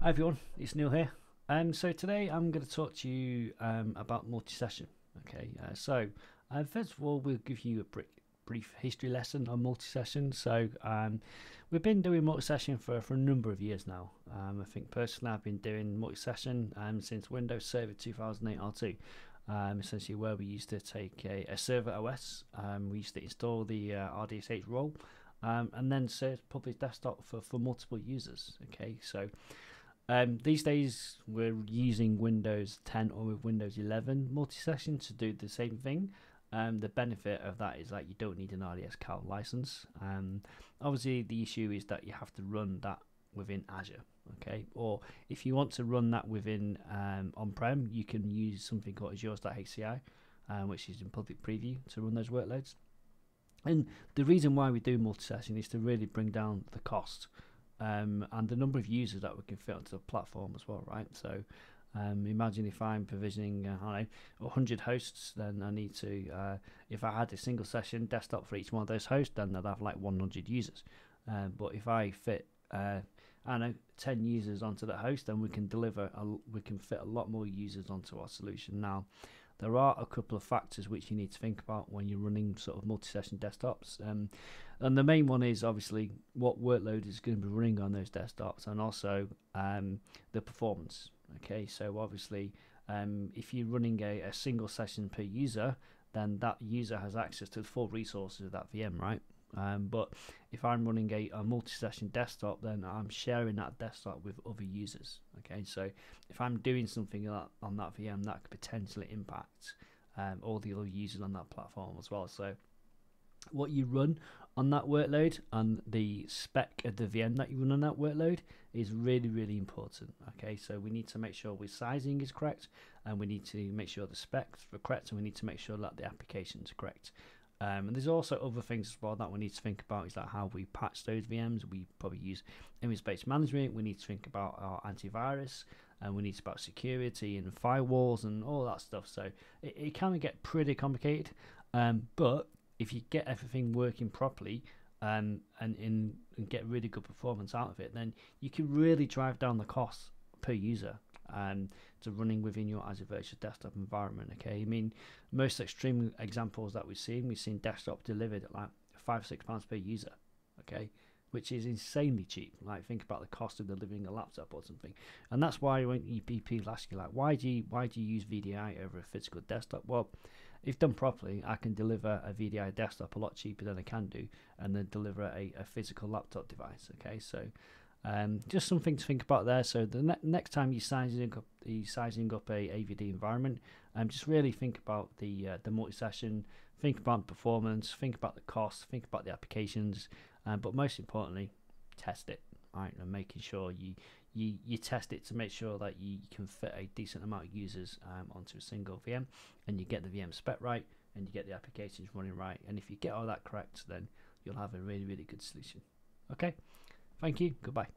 Hi everyone, it's Neil here. Um, so today I'm going to talk to you um, about multi-session. Okay, uh, so uh, first of all we'll give you a brief, brief history lesson on multi-session. So um, we've been doing multi-session for, for a number of years now. Um, I think personally I've been doing multi-session um, since Windows Server 2008 R2. Um, essentially where we used to take a, a server OS, um, we used to install the uh, RDSH role um, and then serve public desktop for, for multiple users. Okay, so um, these days, we're using Windows 10 or with Windows 11 multi-session to do the same thing. Um, the benefit of that is that you don't need an RDS-Cal license. Um, obviously, the issue is that you have to run that within Azure. Okay, or if you want to run that within um, on-prem, you can use something called Azure.hci, um, which is in public preview to run those workloads. And the reason why we do multi-session is to really bring down the cost um, and the number of users that we can fit onto the platform as well, right? So um, imagine if I'm provisioning, uh, I don't know, 100 hosts, then I need to, uh, if I had a single session desktop for each one of those hosts, then I'd have like 100 users. Uh, but if I fit, uh, I don't know, 10 users onto that host, then we can deliver, a, we can fit a lot more users onto our solution. Now, there are a couple of factors which you need to think about when you're running sort of multi-session desktops. Um, and the main one is obviously what workload is going to be running on those desktops and also um, the performance. Okay, so obviously um, if you're running a, a single session per user, then that user has access to the full resources of that VM, right? Um, but if I'm running a, a multi-session desktop, then I'm sharing that desktop with other users. Okay, so if I'm doing something on that VM, that could potentially impact um, all the other users on that platform as well. So what you run on that workload and the spec of the VM that you run on that workload is really really important okay so we need to make sure our sizing is correct and we need to make sure the specs are correct and we need to make sure that the applications are correct um, and there's also other things as well that we need to think about is like how we patch those VMs. We probably use image-based management. We need to think about our antivirus, and we need to about security and firewalls and all that stuff. So it, it can get pretty complicated. Um, but if you get everything working properly um, and, in, and get really good performance out of it, then you can really drive down the cost per user um, to running within your Azure Virtual Desktop environment. Okay, I mean most extreme examples that we've seen, we've seen desktop delivered at like five six pounds per user. Okay, which is insanely cheap. Like think about the cost of delivering a laptop or something, and that's why when people ask you like, why do you why do you use VDI over a physical desktop? Well, if done properly, I can deliver a VDI desktop a lot cheaper than I can do, and then deliver a, a physical laptop device. Okay, so um, just something to think about there. So the ne next time you're sizing up, you're sizing up a AVD environment, um, just really think about the uh, the multi-session, think about performance, think about the cost, think about the applications, um, but most importantly, test it. Right, and making sure you you you test it to make sure that you can fit a decent amount of users um, onto a single VM, and you get the VM spec right, and you get the applications running right. And if you get all that correct, then you'll have a really really good solution. Okay. Thank you. Goodbye.